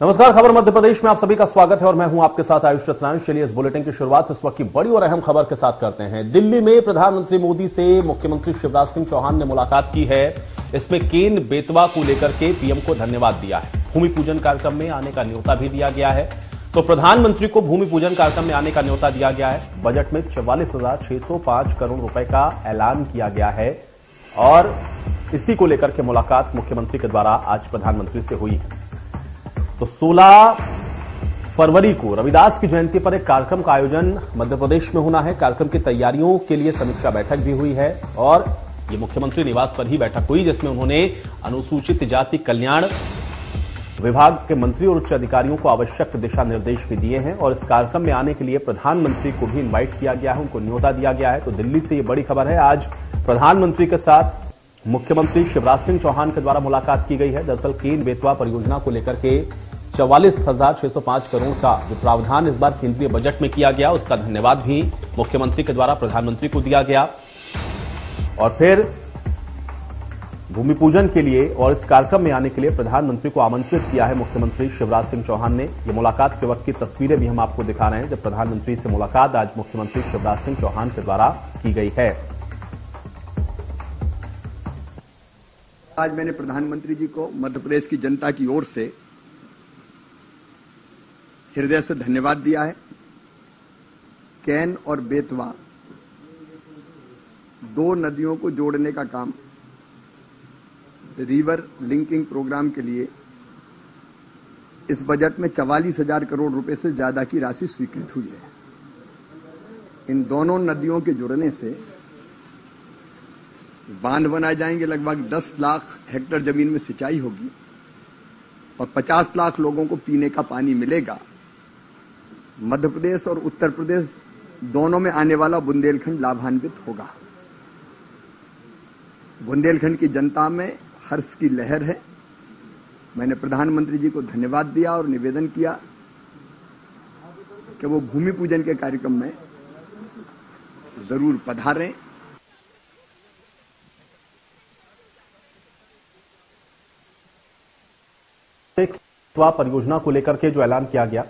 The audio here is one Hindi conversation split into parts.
नमस्कार, खबर मध्य प्रदेश में आप सभी का स्वागत है और मैं हूँ आपके साथ आयुष रत्नानी चलिए, इस बुलेटिन की शुरुआत इस वक्त की बड़ी और अहम खबर के साथ करते हैं। दिल्ली में प्रधानमंत्री मोदी से मुख्यमंत्री शिवराज सिंह चौहान ने मुलाकात की है। इसमें केन बेतवा को लेकर के पीएम को धन्यवाद दिया है। भूमि पूजन कार्यक्रम में आने का न्योता भी दिया गया है। तो प्रधानमंत्री को भूमि पूजन कार्यक्रम में आने का न्योता दिया गया है। बजट में चौवालीस करोड़ रुपए का ऐलान किया गया है। और इसी को लेकर के मुलाकात मुख्यमंत्री के द्वारा आज प्रधानमंत्री से हुई। है तो 16 फरवरी को रविदास की जयंती पर एक कार्यक्रम का आयोजन मध्य प्रदेश में होना है। कार्यक्रम की तैयारियों के लिए समीक्षा बैठक भी हुई है और ये मुख्यमंत्री निवास पर ही बैठक हुई, जिसमें उन्होंने अनुसूचित जाति कल्याण विभाग के मंत्री और उच्च अधिकारियों को आवश्यक दिशा निर्देश भी दिए हैं और इस कार्यक्रम में आने के लिए प्रधानमंत्री को भी इनवाइट किया गया है, उनको न्योता दिया गया है। तो दिल्ली से ये बड़ी खबर है। आज प्रधानमंत्री के साथ मुख्यमंत्री शिवराज सिंह चौहान के द्वारा मुलाकात की गई है। दरअसल केन बेतवा परियोजना को लेकर के चौवालीस हज़ार छह सौ पाँच करोड़ का जो प्रावधान इस बार केंद्रीय बजट में किया गया, उसका धन्यवाद भी मुख्यमंत्री के द्वारा प्रधानमंत्री को दिया गया। और फिर भूमि पूजन के लिए और इस कार्यक्रम में आने के लिए प्रधानमंत्री को आमंत्रित किया है मुख्यमंत्री शिवराज सिंह चौहान ने। ये मुलाकात के वक्त की तस्वीरें भी हम आपको दिखा रहे हैं, जब प्रधानमंत्री से मुलाकात आज मुख्यमंत्री शिवराज सिंह चौहान के द्वारा की गई है। आज मैंने प्रधानमंत्री जी को मध्य प्रदेश की जनता की ओर से हृदय से धन्यवाद दिया है। कैन और बेतवा दो नदियों को जोड़ने का काम रिवर लिंकिंग प्रोग्राम के लिए इस बजट में चवालीस हज़ार करोड़ रुपए से ज़्यादा की राशि स्वीकृत हुई है। इन दोनों नदियों के जुड़ने से बाँध बनाए जाएँगे, लगभग 10 लाख हेक्टेयर ज़मीन में सिंचाई होगी और 50 लाख लोगों को पीने का पानी मिलेगा। मध्य प्रदेश और उत्तर प्रदेश दोनों में आने वाला बुंदेलखंड लाभान्वित होगा। बुंदेलखंड की जनता में हर्ष की लहर है। मैंने प्रधानमंत्री जी को धन्यवाद दिया और निवेदन किया कि वो भूमि पूजन के कार्यक्रम में ज़रूर पधारें। परियोजना को लेकर के जो ऐलान किया गया।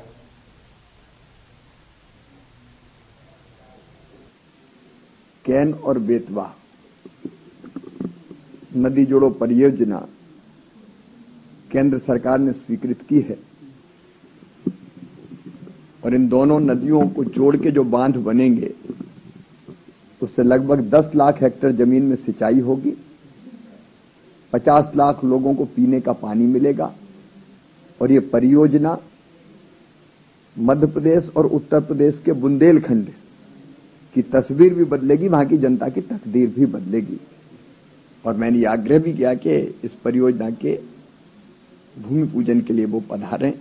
कैन और बेतवा नदी जोड़ो परियोजना केंद्र सरकार ने स्वीकृत की है और इन दोनों नदियों को जोड़ के जो बाँध बनेंगे, उससे लगभग 10 लाख हेक्टेयर ज़मीन में सिंचाई होगी 50 लाख लोगों को पीने का पानी मिलेगा और ये परियोजना मध्य प्रदेश और उत्तर प्रदेश के बुंदेलखंड की तस्वीर भी बदलेगी, वहाँ की जनता की तकदीर भी बदलेगी। और मैंने आग्रह भी किया कि इस परियोजना के भूमि पूजन के लिए वो पधारें।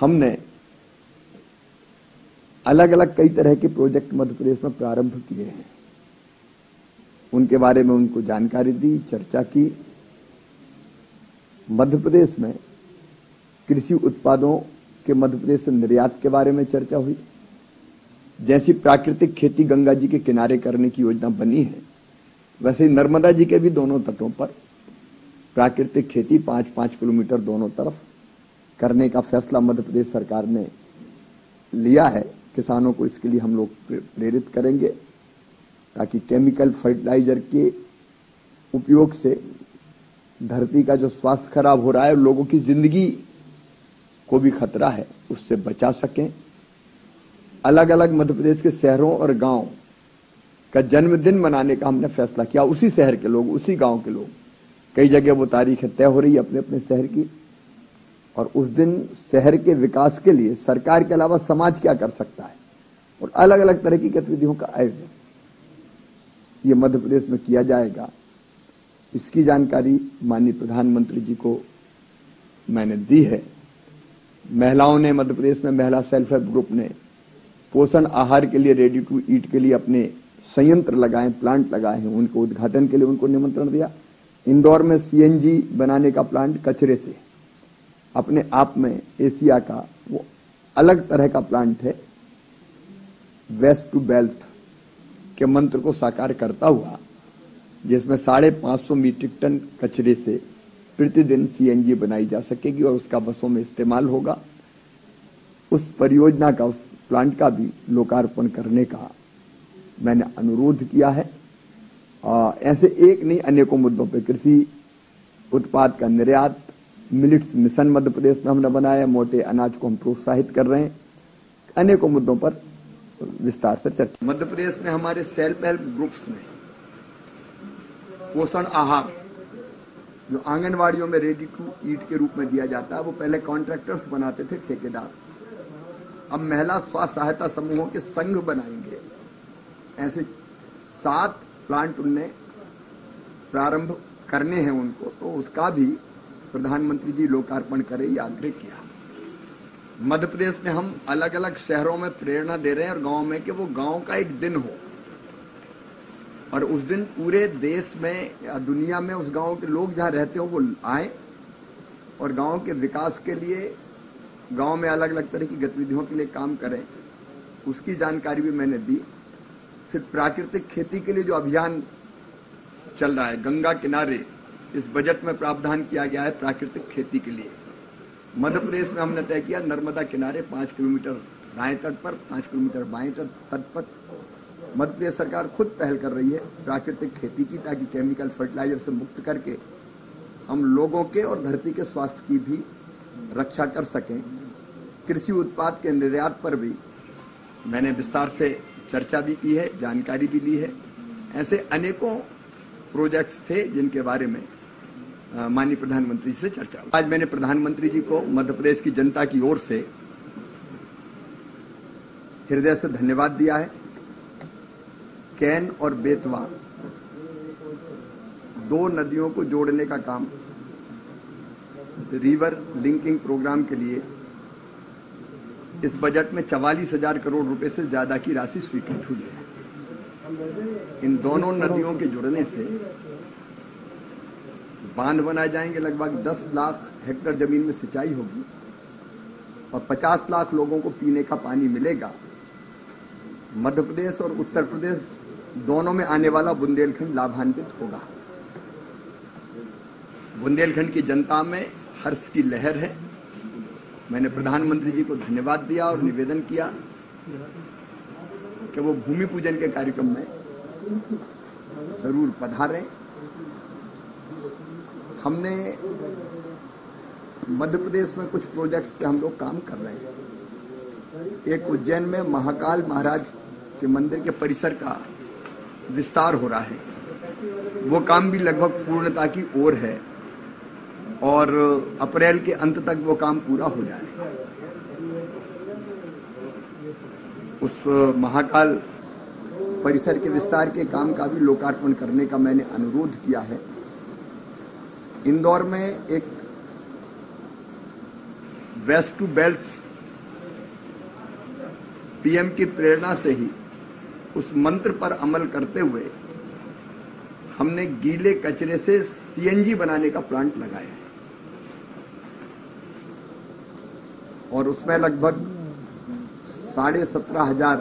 हमने अलग अलग कई तरह के प्रोजेक्ट मध्य प्रदेश में प्रारंभ किए हैं। उनके बारे में उनको जानकारी दी, चर्चा की। मध्य प्रदेश में कृषि उत्पादों के मध्य प्रदेश से निर्यात के बारे में चर्चा हुई। जैसी प्राकृतिक खेती गंगा जी के किनारे करने की योजना बनी है, वैसे नर्मदा जी के भी दोनों तटों पर प्राकृतिक खेती पाँच पाँच किलोमीटर दोनों तरफ़ करने का फैसला मध्य प्रदेश सरकार ने लिया है। किसानों को इसके लिए हम लोग प्रेरित करेंगे ताकि केमिकल फर्टिलाइज़र के उपयोग से धरती का जो स्वास्थ्य खराब हो रहा है लोगों की ज़िंदगी को भी खतरा है, उससे बचा सकें। अलग अलग मध्य प्रदेश के शहरों और गाँव का जन्मदिन मनाने का हमने फैसला किया। उसी शहर के लोग, उसी गाँव के लोग। कई जगह वो तारीखें तय हो रही है अपने अपने शहर की। और उस दिन शहर के विकास के लिए सरकार के अलावा समाज क्या कर सकता है? और अलग अलग तरह की गतिविधियों का आयोजन ये मध्य प्रदेश में किया जाएगा। इसकी जानकारी माननीय प्रधानमंत्री जी को मैंने दी है। महिलाओं ने, मध्य प्रदेश में महिला सेल्फ हेल्प ग्रुप ने पोषण आहार के लिए रेडी टू ईट के लिए अपने संयंत्र लगाए प्लांट लगाए हैं। उनको उद्घाटन के लिए उनको निमंत्रण दिया। इंदौर में सीएनजी बनाने का प्लांट कचरे से। अपने आप में एशिया का वो अलग तरह का प्लांट है। वेस्ट टू वेल्थ के मंत्र को साकार करता हुआ, जिसमें साढ़े पाँच सौ मीट्रिक टन कचरे से प्रतिदिन सीएनजी बनाई जा सकेगी और उसका बसों में इस्तेमाल होगा। उस परियोजना का उस प्लांट का भी लोकार्पण करने का मैंने अनुरोध किया है। आ, ऐसे एक नहीं अनेकों मुद्दों पर कृषि उत्पाद का निर्यात मिलिट्स मिशन मध्य प्रदेश में हमने बनाया मोटे अनाज को हम प्रोत्साहित कर रहे हैं। अनेकों मुद्दों पर विस्तार से चर्चा। मध्य प्रदेश में हमारे सेल्फ हेल्प ग्रुप्स ने पोषण आहार जो आंगनवाड़ियों में रेडी टू ईट के रूप में दिया जाता है, वो पहले कॉन्ट्रैक्टर्स बनाते थे, ठेकेदार। अब महिला स्वास्थ्य सहायता समूहों के संघ बनाएँगे। ऐसे सात प्लांट उनने प्रारंभ करने हैं उनको तो उसका भी प्रधानमंत्री जी लोकार्पण करें आग्रह किया। मध्य प्रदेश में हम अलग अलग शहरों में प्रेरणा दे रहे हैं और गाँव में कि वो गाँव का एक दिन हो। और उस दिन पूरे देश में या दुनिया में उस गाँव के लोग जहाँ रहते हो वो आए और गाँव के विकास के लिए, गाँव में अलग अलग तरह की गतिविधियों के लिए काम करें, उसकी जानकारी भी मैंने दी। फिर प्राकृतिक खेती के लिए जो अभियान चल रहा है, गंगा किनारे, इस बजट में प्रावधान किया गया है प्राकृतिक खेती के लिए। मध्य प्रदेश में हमने तय किया नर्मदा किनारे पाँच किलोमीटर दाएँ तट पर, पाँच किलोमीटर बाएँ तट पर मध्य प्रदेश सरकार खुद पहल कर रही है प्राकृतिक खेती की, ताकि केमिकल फर्टिलाइज़र से मुक्त करके हम लोगों के और धरती के स्वास्थ्य की भी रक्षा कर सकें। कृषि उत्पाद के निर्यात पर भी मैंने विस्तार से चर्चा भी की है, जानकारी भी ली है। ऐसे अनेकों प्रोजेक्ट्स थे जिनके बारे में माननीय प्रधानमंत्री से चर्चा आज मैंने प्रधानमंत्री जी को मध्य प्रदेश की जनता की ओर से हृदय से धन्यवाद दिया है। कैन और बेतवा। दो नदियों को जोड़ने का काम। रिवर लिंकिंग प्रोग्राम के लिए इस बजट में चवालीस हज़ार करोड़ रुपए से ज़्यादा की राशि स्वीकृत हुई है। इन दोनों नदियों के जुड़ने से बाँध बनाए जाएँगे लगभग 10 लाख हेक्टेयर ज़मीन में सिंचाई होगी और 50 लाख लोगों को पीने का पानी मिलेगा। मध्य प्रदेश और उत्तर प्रदेश दोनों में आने वाला बुंदेलखंड लाभान्वित होगा। बुंदेलखंड की जनता में हर्ष की लहर है। मैंने प्रधानमंत्री जी को धन्यवाद दिया और निवेदन किया कि वो भूमि पूजन के कार्यक्रम में ज़रूर पधारें। हमने मध्य प्रदेश में कुछ प्रोजेक्ट्स पे हम लोग काम कर रहे हैं। एक उज्जैन में महाकाल महाराज के मंदिर के परिसर का विस्तार हो रहा है। वो काम भी लगभग पूर्णता की ओर है और अप्रैल के अंत तक वो काम पूरा हो जाए। उस महाकाल परिसर के विस्तार के काम का भी लोकार्पण करने का मैंने अनुरोध किया है। इंदौर में एक वेस्ट टू बेल्ट पीएम की प्रेरणा से ही उस मंत्र पर अमल करते हुए हमने गीले कचरे से सीएनजी बनाने का प्लांट लगाया है। और उसमें लगभग साढ़े सत्रह हज़ार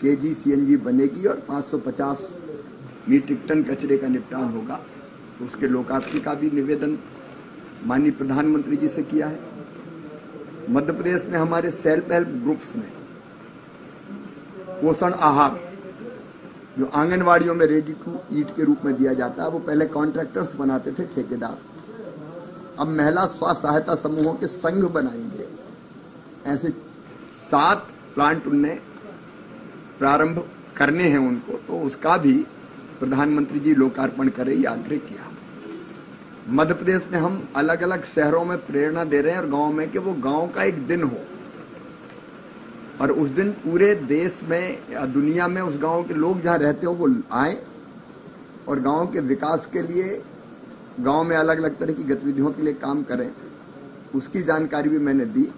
के जी सी बनेगी और 550 मीट्रिक टन कचरे का निपटान होगा। तो उसके लोकार्पण का भी निवेदन माननीय प्रधानमंत्री जी से किया है। मध्य प्रदेश में हमारे सेल्फ हेल्प ग्रुप्स ने पोषण आहार जो आंगनवाड़ियों में रेडी टू ईट के रूप में दिया जाता है, वो पहले कॉन्ट्रैक्टर्स बनाते थे, ठेकेदार। अब महिला स्वास्थ्य सहायता समूहों के संघ बनाएँगे। ऐसे सात प्लांट उनने प्रारंभ करने हैं उनको तो उसका भी प्रधानमंत्री जी लोकार्पण करें, ये आग्रह किया। मध्य प्रदेश में हम अलग अलग शहरों में प्रेरणा दे रहे हैं और गाँव में कि वो गाँव का एक दिन हो। और उस दिन पूरे देश में या दुनिया में उस गाँव के लोग जहाँ रहते हो वो आए और गाँव के विकास के लिए गाँव में अलग अलग तरह की गतिविधियों के लिए काम करें। उसकी जानकारी भी मैंने दी।